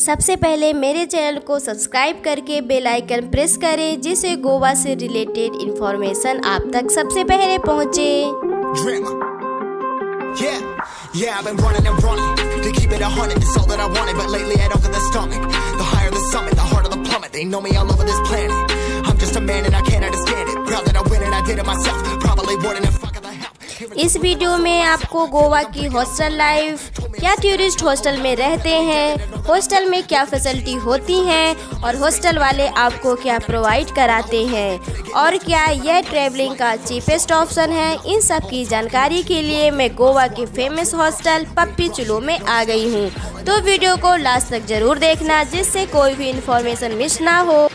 सबसे पहले मेरे चैनल को सब्सक्राइब करके बेल आइकन प्रेस करें जिससे गोवा से रिलेटेड इंफॉर्मेशन आप तक सबसे पहले पहुँचे. इस वीडियो में आपको गोवा की हॉस्टल लाइफ क्या टूरिस्ट हॉस्टल में रहते हैं? हॉस्टल में क्या फैसिलिटी होती हैं? और हॉस्टल वाले आपको क्या प्रोवाइड कराते हैं? और क्या यह ट्रैवलिंग का चीपेस्ट ऑप्शन है? इन सब की जानकारी के लिए मैं गोवा के फ़ेमस हॉस्टल पप्पी चुलो में आ गई हूँ। तो वीडियो को लास्ट तक ज़रूर देखना, जिससे कोई भी इंफॉर्मेशन मिस ना हो।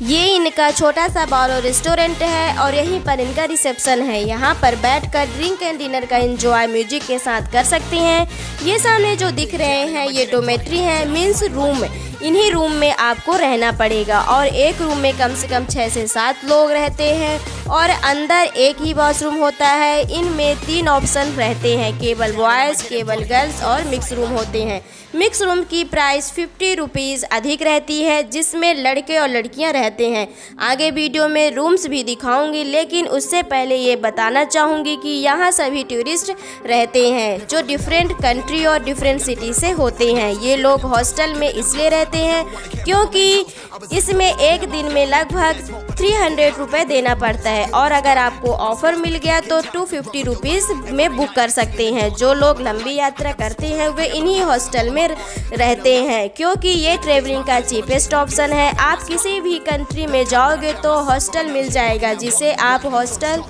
ये इनका छोटा सा बार और रेस्टोरेंट है और यहीं पर इनका रिसेप्शन है। यहाँ पर बैठकर ड्रिंक एंड डिनर का एंजॉय म्यूज़िक के साथ कर सकते हैं। ये सामने जो दिख रहे हैं, ये डोमेट्री है, मीन्स रूम इन्हीं रूम में आपको रहना पड़ेगा। और एक रूम में कम से कम छः से सात लोग रहते हैं और अंदर एक ही वॉशरूम होता है। इनमें तीन ऑप्शन रहते हैं। केवल बॉयज़ केवल गर्ल्स और मिक्स रूम होते हैं। मिक्स रूम की प्राइस फिफ्टी रुपीज़ अधिक रहती है, जिसमें लड़के और लड़कियाँ रहते हैं। आगे वीडियो में रूम्स भी दिखाऊँगी, लेकिन उससे पहले ये बताना चाहूँगी कि यहाँ सभी टूरिस्ट रहते हैं, जो डिफरेंट कंट्री और डिफरेंट सिटी से होते हैं। ये लोग हॉस्टल में इसलिए रहते हैं, क्योंकि इसमें एक दिन में लगभग थ्री हंड्रेड रुपये देना पड़ता है। और अगर आपको ऑफ़र मिल गया तो टू फिफ्टी रुपीज़ में बुक कर सकते हैं। जो लोग लंबी यात्रा करते हैं, वे इन्हीं हॉस्टल में रहते हैं, क्योंकि ये ट्रेवलिंग का चीपेस्ट ऑप्शन है। आप किसी भी कंट्री में जाओगे तो हॉस्टल मिल जाएगा, जिसे आप हॉस्टल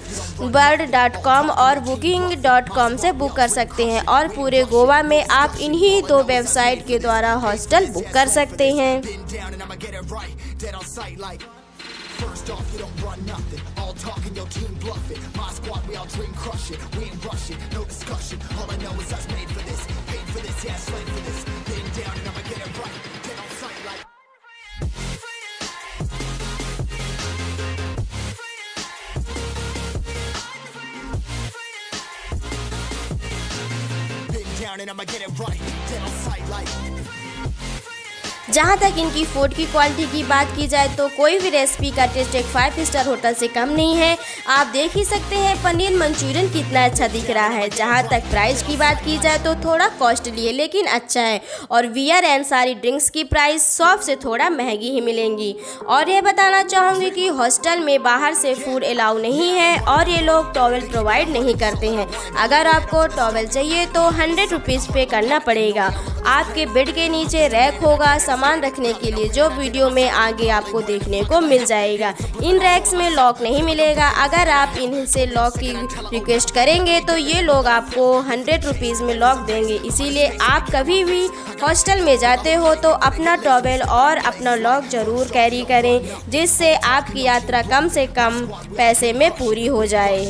बर्ड डॉट कॉम और बुकिंग डॉट कॉम से बुक कर सकते हैं और पूरे गोवा में आप इन्हीं दो वेबसाइट के द्वारा हॉस्टल बुक कर सकते हैं. First off, you don't run nothing. All talking, your team bluff it. My squad, we all dream crush it. We ain't rushing, no discussion. All I know is us made for this. Paid for this, yeah, slave down and I'ma get it right. Dead on sight like. जहाँ तक इनकी food की quality की बात की जाए तो कोई भी रेसिपी का टेस्ट एक फाइव स्टार होटल से कम नहीं है। आप देख ही सकते हैं पनीर मंचूरियन कितना अच्छा दिख रहा है। जहाँ तक प्राइस की बात की जाए तो थोड़ा कॉस्टली है, लेकिन अच्छा है। और वियर एंड सारी ड्रिंक्स की प्राइस शॉप से थोड़ा महँगी ही मिलेंगी। और ये बताना चाहूँगी कि हॉस्टल में बाहर से फ़ूड अलाउ नहीं है और ये लोग टॉवल प्रोवाइड नहीं करते हैं। अगर आपको टॉवल चाहिए तो हंड्रेड रुपीज़ पे करना पड़ेगा। आपके बेड के नीचे रैक होगा रखने के लिए जो वीडियो में आगे आपको देखने को मिल जाएगा। इन रैक्स में लॉक नहीं मिलेगा। अगर आप इनसे लॉक की रिक्वेस्ट करेंगे तो ये लोग आपको हंड्रेड रुपीज़ में लॉक देंगे। इसीलिए आप कभी भी हॉस्टल में जाते हो तो अपना टॉवेल और अपना लॉक ज़रूर कैरी करें, जिससे आपकी यात्रा कम से कम पैसे में पूरी हो जाए।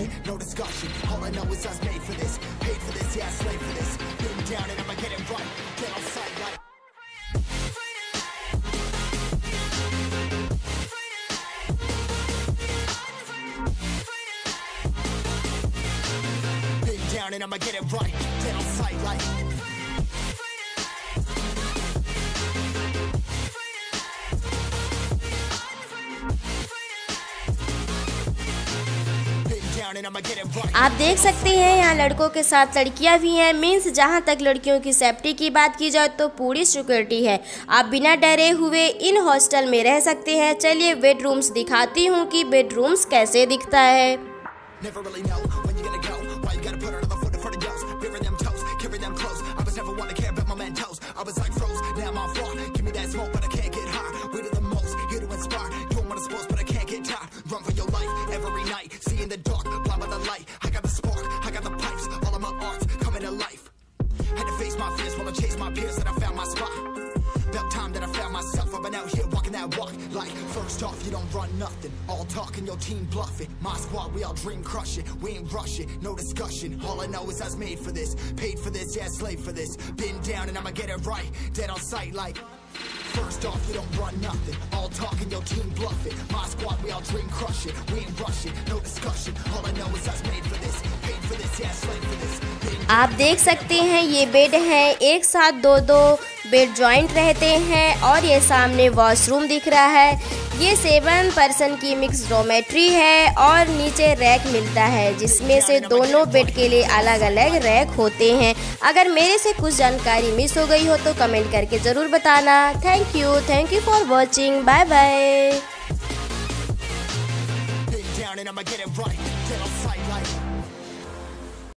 Down and I'ma get it right. Get on sight like. आप देख सकते हैं यहाँ लड़कों के साथ लड़कियाँ भी हैं। मीन्स जहाँ तक लड़कियों की सेफ्टी की बात की जाए तो पूरी सिक्योरिटी है। आप बिना डरे हुए इन हॉस्टल में रह सकते हैं। चलिए बेडरूम्स दिखाती हूँ कि बेडरूम्स कैसे दिखता है। I was like froze, now I'm floor. Give me that smoke, but I can't get high. We do the most, here to inspire. You don't wanna sports, but I can't get tired. Run for your life every night. See in the dark, blind by the light. I got the spark, I got the pipes. All of my arts coming to life. Had to face my fears while I chased my peers, and I found my spot. About time that I found myself. I've been out here. Like, first off, you don't run nothing. All talking, your team bluffing. My squad, we all dream crushing. We ain't rushing, no discussion. All I know is I was made for this. Paid for this, yeah, slave for this. Been down and I'ma get it right. Dead on sight, like. First off, you don't run nothing. All talking, your team bluffing. My squad, we all dream crushing. We ain't rushing, no discussion. All I know is I was made for this. Paid for this, yeah, slave for this. Been आप देख सकते हैं ये bed है एक साथ दो दो बेड जॉइंट रहते हैं और ये सामने वॉशरूम दिख रहा है। ये सेवन पर्सन की मिक्स डोमेट्री है और नीचे रैक मिलता है, जिसमें से दोनों बेड के लिए अलग अलग रैक होते हैं। अगर मेरे से कुछ जानकारी मिस हो गई हो तो कमेंट करके ज़रूर बताना। Thank you thank you for watching bye bye